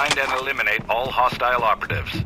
Find and eliminate all hostile operatives.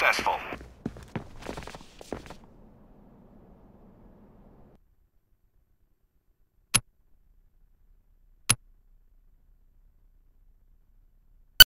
successful.